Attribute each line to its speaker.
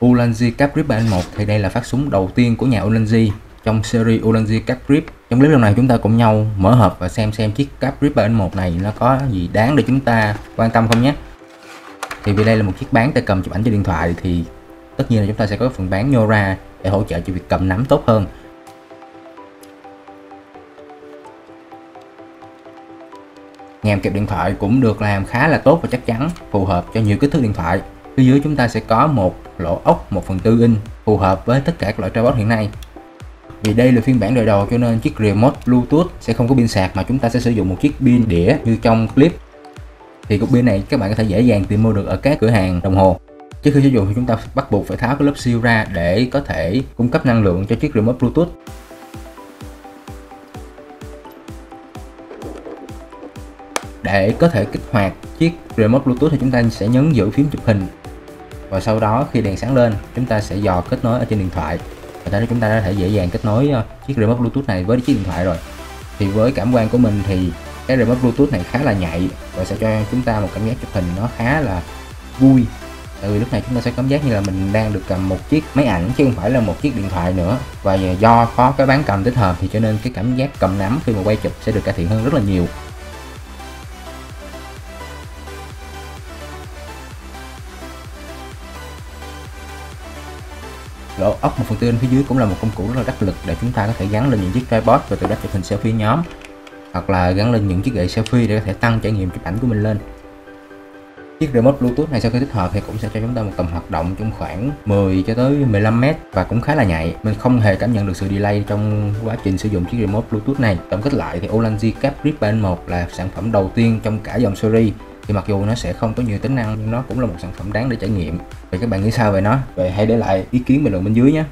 Speaker 1: Ulanzi Cap Grip 3N1 thì đây là phát súng đầu tiên của nhà Ulanzi trong series Ulanzi Cap Grip. Trong clip lần này chúng ta cùng nhau mở hộp và xem xem chiếc Cap Grip 3N1 này nó có gì đáng để chúng ta quan tâm không nhé. Thì vì đây là một chiếc bán tay cầm chụp ảnh trên điện thoại thì tất nhiên là chúng ta sẽ có phần bán nhô ra để hỗ trợ cho việc cầm nắm tốt hơn. Ngàm kẹp điện thoại cũng được làm khá là tốt và chắc chắn, phù hợp cho nhiều kích thước điện thoại. Phía dưới chúng ta sẽ có một lỗ ốc 1 phần tư inch phù hợp với tất cả các loại tripod hiện nay. Vì đây là phiên bản đời đầu, cho nên chiếc remote Bluetooth sẽ không có pin sạc, mà chúng ta sẽ sử dụng một chiếc pin đĩa như trong clip. Thì cục pin này các bạn có thể dễ dàng tìm mua được ở các cửa hàng đồng hồ. Trước khi sử dụng thì chúng ta bắt buộc phải tháo cái lớp siêu ra để có thể cung cấp năng lượng cho chiếc remote Bluetooth. Để có thể kích hoạt chiếc remote Bluetooth thì chúng ta sẽ nhấn giữ phím chụp hình và sau đó khi đèn sáng lên, chúng ta sẽ dò kết nối ở trên điện thoại. Và thế chúng ta đã thể dễ dàng kết nối ờ, chiếc remote Bluetooth này với chiếc điện thoại rồi. Thì với cảm quan của mình thì cái remote Bluetooth này khá là nhạy và sẽ cho chúng ta một cảm giác chụp hình nó khá là vui. Tại vì lúc này chúng ta sẽ cảm giác như là mình đang được cầm một chiếc máy ảnh chứ không phải là một chiếc điện thoại nữa. Và do có cái bán cầm tích hợp thì cho nên cái cảm giác cầm nắm khi mà quay chụp sẽ được cải thiện hơn rất là nhiều. Lỗ ốc một phần tư phía dưới cũng là một công cụ rất là đắc lực để chúng ta có thể gắn lên những chiếc tripod và từ đó chụp hình selfie nhóm hoặc là gắn lên những chiếc gậy selfie để có thể tăng trải nghiệm chụp ảnh của mình lên Chiếc remote Bluetooth này sau khi tích hợp thì cũng sẽ cho chúng ta một tầm hoạt động trong khoảng 10 cho tới 15 mét và cũng khá là nhạy. Mình không hề cảm nhận được sự delay trong quá trình sử dụng chiếc remote Bluetooth này. Tổng kết lại thì Olanzi Cap Grip 3N1 là sản phẩm đầu tiên trong cả dòng series thì mặc dù nó sẽ không có nhiều tính năng nhưng nó cũng là một sản phẩm đáng để trải nghiệm. Vậy các bạn nghĩ sao về nó? Vậy hãy để lại ý kiến bình luận bên dưới nhé.